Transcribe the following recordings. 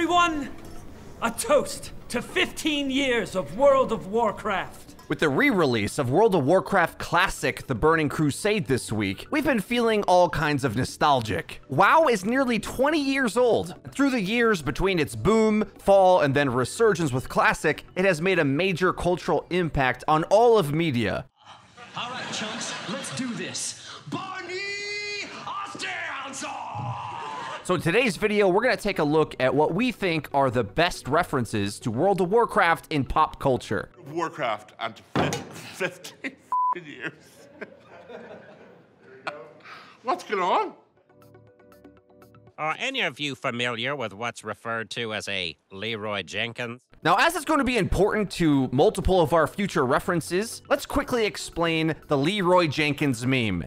everyone! A toast to 15 years of World of Warcraft. With the re-release of World of Warcraft Classic The Burning Crusade this week, we've been feeling all kinds of nostalgic. WoW is nearly 20 years old. Through the years between its boom, fall, and then resurgence with Classic, it has made a major cultural impact on all of media. All right, chunks, let's do this. Barney Osterhanson! So in today's video, we're going to take a look at what we think are the best references to World of Warcraft in pop culture. Warcraft and 15 years. What's going on? Are any of you familiar with what's referred to as a Leeroy Jenkins? Now, as it's going to be important to multiple of our future references, let's quickly explain the Leeroy Jenkins meme.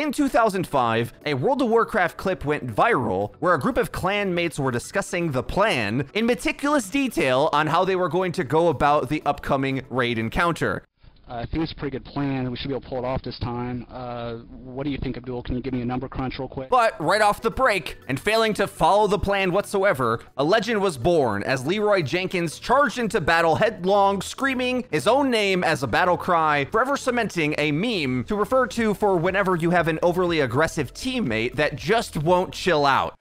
In 2005, a World of Warcraft clip went viral where a group of clan mates were discussing the plan in meticulous detail on how they were going to go about the upcoming raid encounter. Uh, I think it's a pretty good plan. We should be able to pull it off this time. Uh, what do you think, Abdul? Can you give me a number crunch real quick? But right off the break, and failing to follow the plan whatsoever, a legend was born as Leeroy Jenkins charged into battle headlong, screaming his own name as a battle cry, forever cementing a meme to refer to for whenever you have an overly aggressive teammate that just won't chill out.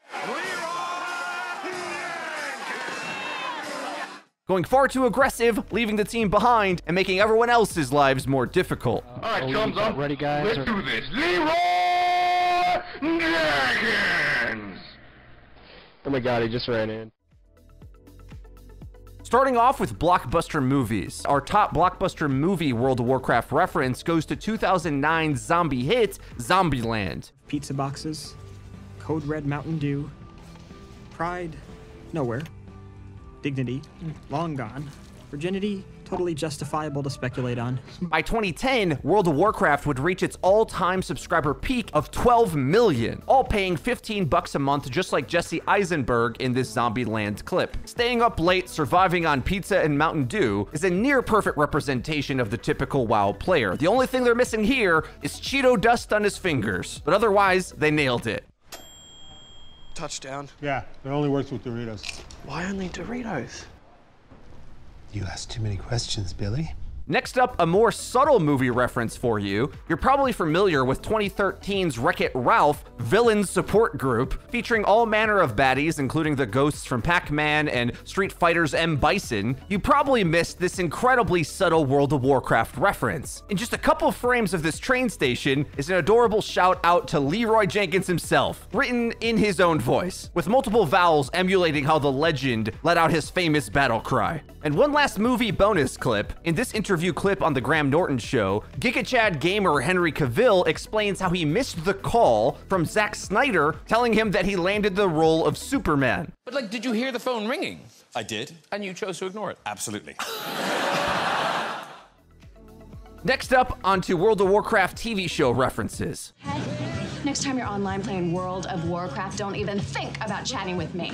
Going far too aggressive, leaving the team behind, and making everyone else's lives more difficult. All right, Oh, chums, you up. ready, guys, Let's or- do this. Leeroy Jenkins! Oh my god, he just ran in. Starting off with blockbuster movies. Our top blockbuster movie World of Warcraft reference goes to 2009 zombie hit Zombieland. pizza boxes, Code Red Mountain Dew, Pride, nowhere, Dignity, long gone, Virginity, totally justifiable to speculate on. By 2010, World of Warcraft would reach its all-time subscriber peak of 12 million, all paying 15 bucks a month just like Jesse Eisenberg in this Zombieland clip. Staying up late, surviving on pizza and Mountain Dew is a near perfect representation of the typical WoW player. The only thing they're missing here is Cheeto dust on his fingers, but otherwise, they nailed it. Touchdown. Yeah, it only works with Doritos. Why only Doritos? You ask too many questions, Billy. Next up, a more subtle movie reference for you. You're probably familiar with 2013's Wreck-It Ralph villain support group, featuring all manner of baddies, including the ghosts from Pac-Man and Street Fighter's M. Bison. You probably missed this incredibly subtle World of Warcraft reference. In just a couple frames of this train station is an adorable shout out to Leeroy Jenkins himself, written in his own voice, with multiple vowels emulating how the legend let out his famous battle cry. And one last movie bonus clip. In this interview clip on The Graham Norton Show, GigaChad gamer Henry Cavill explains how he missed the call from Zack Snyder telling him that he landed the role of Superman. But, like, did you hear the phone ringing? I did. And you chose to ignore it? Absolutely. Next up, onto World of Warcraft TV show references. Next time you're online playing World of Warcraft, don't even think about chatting with me.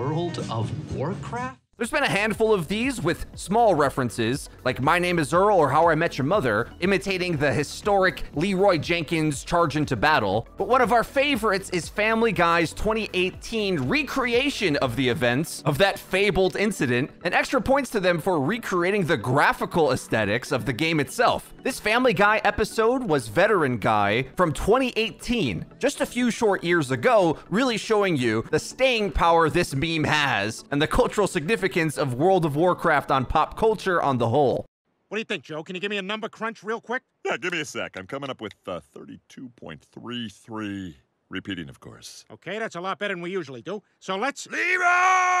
World of Warcraft? There's been a handful of these with small references, like My Name is Earl or How I Met Your Mother, imitating the historic Leeroy Jenkins charge into battle. But one of our favorites is Family Guy's 2018 recreation of the events of that fabled incident, and extra points to them for recreating the graphical aesthetics of the game itself. This Family Guy episode was Veteran Guy from 2018, just a few short years ago, really showing you the staying power this meme has and the cultural significance of World of Warcraft on pop culture on the whole. What do you think, Joe? Can you give me a number crunch real quick? Yeah, give me a sec. I'm coming up with uh, 32.33. Repeating, of course. Okay, that's a lot better than we usually do. So let's. Leeroy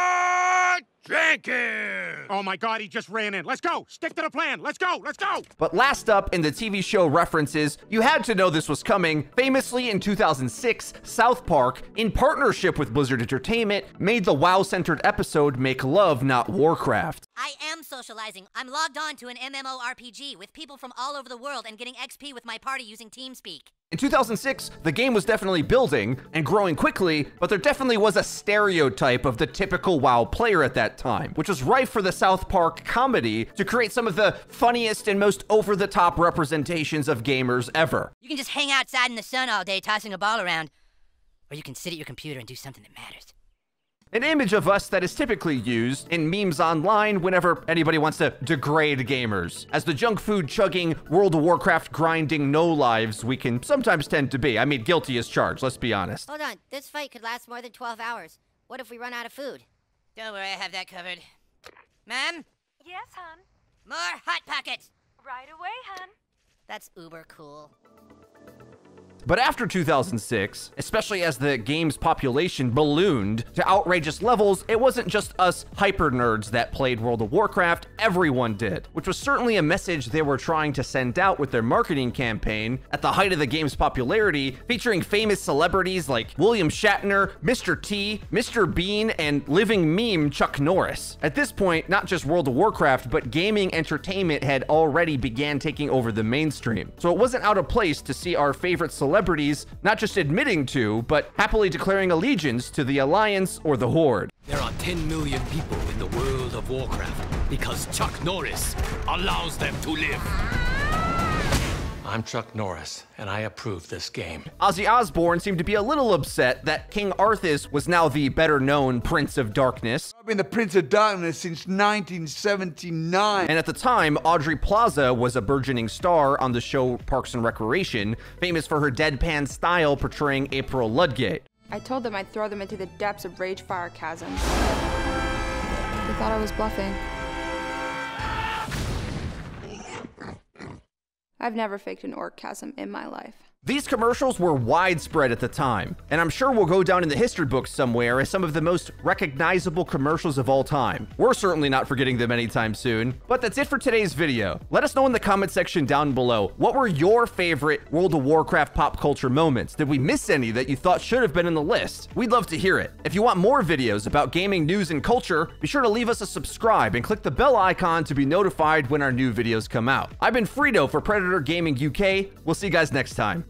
Jenkins! Oh my God, he just ran in. Let's go. Stick to the plan. Let's go. Let's go. But last up in the TV show references, you had to know this was coming. Famously in 2006, South Park, in partnership with Blizzard Entertainment, made the WoW centered episode Make Love Not Warcraft. I am socializing. I'm logged on to an MMORPG with people from all over the world and getting XP with my party using TeamSpeak. In 2006, the game was definitely building and growing quickly, but there definitely was a stereotype of the typical WoW player at that time, which was rife for the South Park comedy to create some of the funniest and most over the top representations of gamers ever. You can just hang outside in the sun all day tossing a ball around, or you can sit at your computer and do something that matters. An image of us that is typically used in memes online whenever anybody wants to degrade gamers. As the junk food chugging, World of Warcraft grinding no lives we can sometimes tend to be. I mean, guilty as charged, let's be honest. Hold on, this fight could last more than 12 hours. What if we run out of food? Don't worry, I have that covered. Ma'am? Yes, hon. More Hot Pockets! Right away, hon. That's uber cool. But after 2006, especially as the game's population ballooned to outrageous levels, it wasn't just us hyper nerds that played World of Warcraft, everyone did, which was certainly a message they were trying to send out with their marketing campaign at the height of the game's popularity, featuring famous celebrities like William Shatner, Mr. T, Mr. Bean, and living meme Chuck Norris. At this point, not just World of Warcraft, but gaming entertainment had already began taking over the mainstream. So it wasn't out of place to see our favorite celebrities celebrities not just admitting to, but happily declaring allegiance to the Alliance or the Horde. There are 10 million people in the world of Warcraft because Chuck Norris allows them to live. I'm Chuck Norris, and I approve this game. Ozzy Osbourne seemed to be a little upset that King Arthas was now the better known Prince of Darkness. I've been the Prince of Darkness since 1979. And at the time, Aubrey Plaza was a burgeoning star on the show Parks and Recreation, famous for her deadpan style portraying April Ludgate. I told them I'd throw them into the depths of Ragefire chasms. They thought I was bluffing. I've never faked an orgasm in my life. These commercials were widespread at the time, and I'm sure will go down in the history books somewhere as some of the most recognizable commercials of all time. We're certainly not forgetting them anytime soon. But that's it for today's video. Let us know in the comment section down below, what were your favorite World of Warcraft pop culture moments? Did we miss any that you thought should have been in the list? We'd love to hear it. If you want more videos about gaming news and culture, be sure to leave us a subscribe and click the bell icon to be notified when our new videos come out. I've been Frito for Predator Gaming UK. We'll see you guys next time.